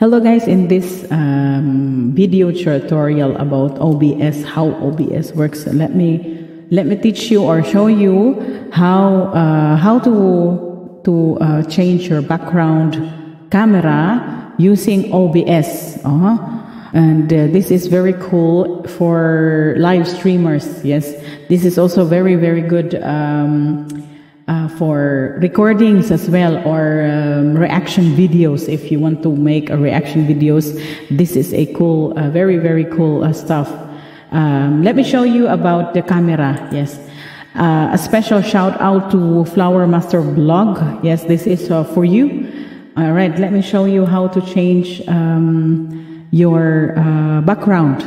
Hello guys, in this um, video tutorial about OBS, how OBS works, let me let me teach you or show you how uh, how to to uh, change your background camera using OBS. Uh-huh. And uh, this is very cool for live streamers. Yes, this is also very very good. Um, uh, for recordings as well or um, reaction videos. If you want to make a reaction videos this is a cool uh, very very cool uh, stuff. Um, let me show you about the camera. Yes. Uh, a special shout out to flower master blog yes this is uh, for you. All right let me show you how to change um, your uh, background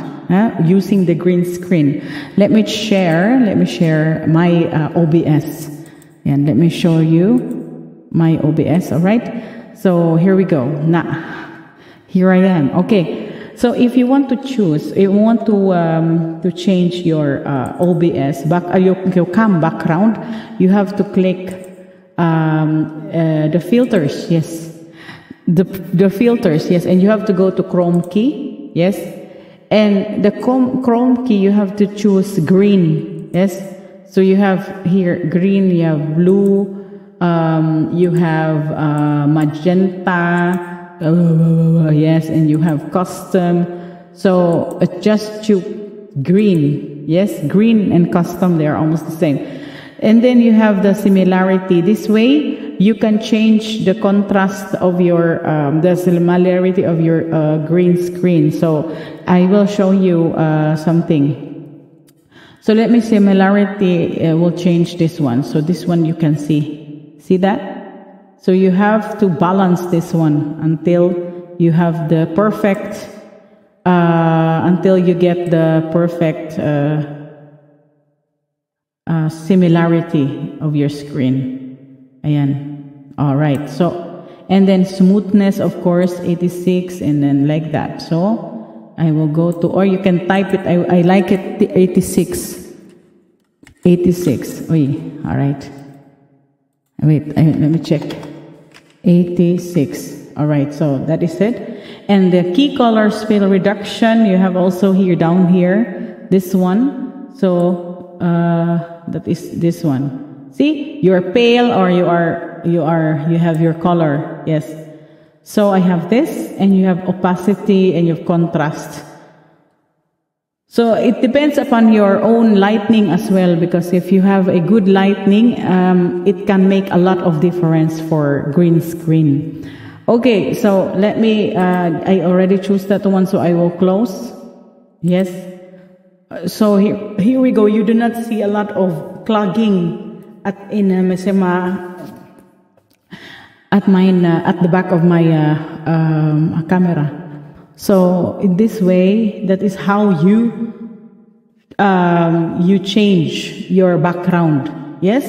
using the green screen. Let me share let me share my obs and let me show you my OBS, all right? So here we go. Now, here I am. Okay. So if you want to choose, if you want to um, to change your uh, OBS back, uh, your, your cam background, you have to click um, uh, the filters. Yes, the the filters. Yes, and you have to go to Chroma key. Yes, and the Chroma key you have to choose green. Yes, so you have here green, you have blue, um, you have uh, magenta, uh, yes, and you have custom. So uh, just choose green, yes, green and custom, they are almost the same. And then you have the similarity. This way, you can change the contrast of your, um, the similarity of your uh, green screen. So I will show you uh, something so let me similarity uh, will change this one. So this one you can see. See that? So you have to balance this one until you have the perfect, uh, until you get the perfect uh, uh similarity of your screen. Ayan. All right. So, and then smoothness, of course, 86 and then like that. So, I will go to, or you can type it. I, I like it 86. 86. Oy, all right. Wait, I, let me check. 86. All right, so that is it. And the key color spill reduction, you have also here down here, this one. So uh, that is this one. See, you are pale or you are you are you have your color. Yes, so I have this, and you have opacity and you have contrast. So it depends upon your own lighting as well, because if you have a good lighting, um, it can make a lot of difference for green screen. Okay, so let me, uh, I already choose that one, so I will close. Yes. So here, here we go. You do not see a lot of clogging at in uh, Mesema at mine uh, at the back of my uh, um, camera. So in this way, that is how you um, you change your background. Yes.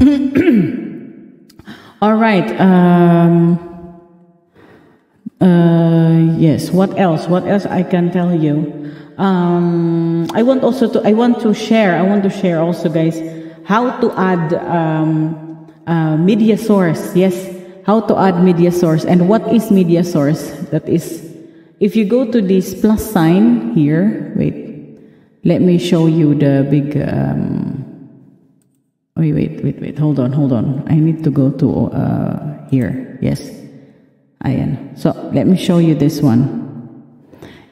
All right. Um, uh, yes. What else? What else I can tell you? Um, I want also to. I want to share. I want to share also, guys, how to add um, media source. Yes how to add media source and what is media source? That is if you go to this plus sign here wait let me show you the big um, wait wait wait wait hold on hold on. I need to go to uh, here. Yes. Ayan. so let me show you this one.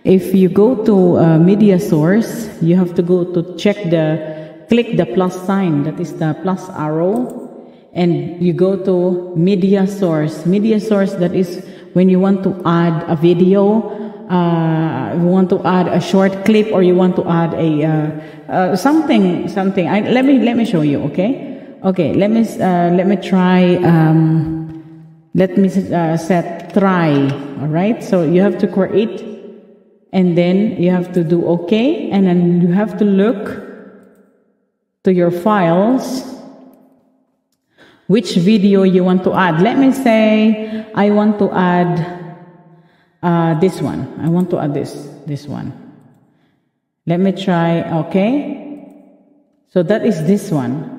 If you go to uh, media source you have to go to check the click the plus sign. That is the plus arrow and you go to media source. Media source that is when you want to add a video, uh, you want to add a short clip, or you want to add a uh, uh, something, something. I, let me let me show you. Okay, okay. Let me uh, let me try. Um, let me uh, set try. All right. So you have to create, and then you have to do okay, and then you have to look to your files which video you want to add. Let me say I want to add uh, this one. I want to add this, this one. Let me try, okay? So that is this one.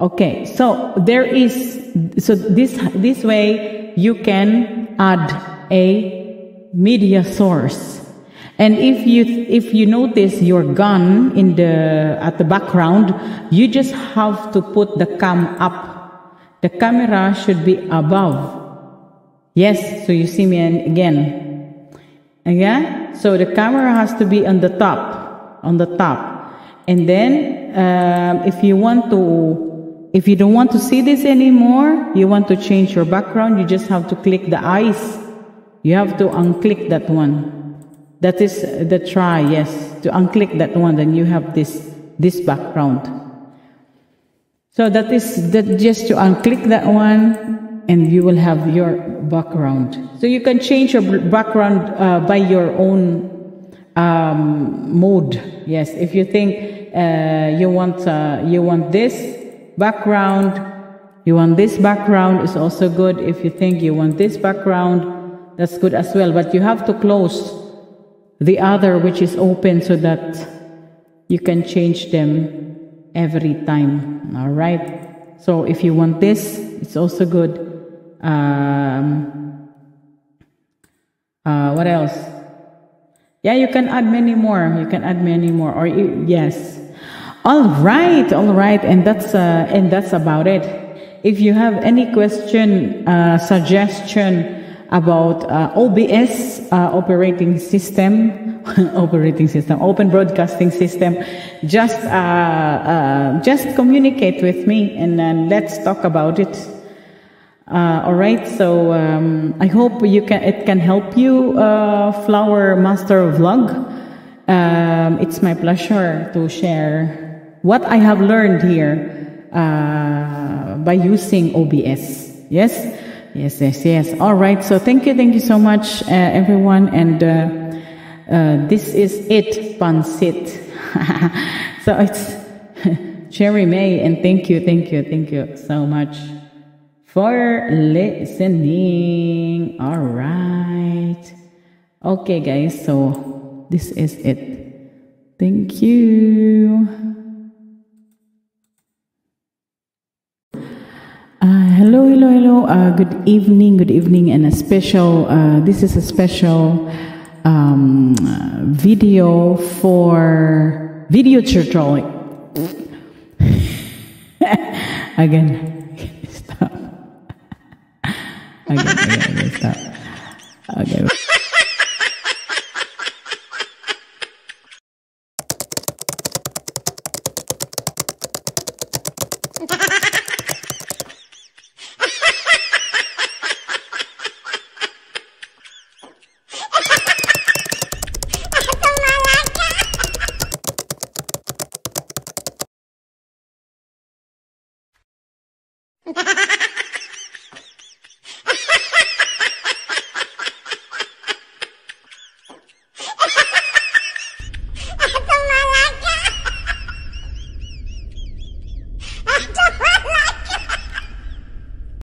Okay, so there is, so this, this way you can add a media source. And if you if you notice your gun in the at the background, you just have to put the cam up. The camera should be above. Yes, so you see me again. Again, so the camera has to be on the top, on the top. And then um, if you want to, if you don't want to see this anymore, you want to change your background, you just have to click the eyes. You have to unclick that one. That is the try, yes. To unclick that one, then you have this, this background. So that is that just to unclick that one and you will have your background. So you can change your background uh, by your own um, mode. Yes, if you think uh, you want uh, you want this background, you want this background is also good. If you think you want this background, that's good as well. But you have to close the other which is open so that you can change them every time. All right? So if you want this it's also good. Um, uh, what else? Yeah you can add many more. You can add many more. Or you, yes. All right all right. And that's uh, and that's about it. If you have any question uh, suggestion about uh, OBS uh, operating system, operating system, open broadcasting system. Just uh, uh just communicate with me and then let's talk about it. Uh, all right, so um, I hope you can it can help you, uh, Flower Master Vlog. Um, it's my pleasure to share what I have learned here by using OBS. Yes. Yes, yes, yes. All right. So thank you, thank you so much, uh, everyone. And uh, uh, this is it, Pansit. so it's Cherie Mae, and thank you, thank you, thank you so much for listening. All right. Okay, guys. So this is it. Thank you. Uh, hello, Uh, good evening, good evening, and a special. Uh, this is a special um, video for video tutorial. again, stop. Again, stop.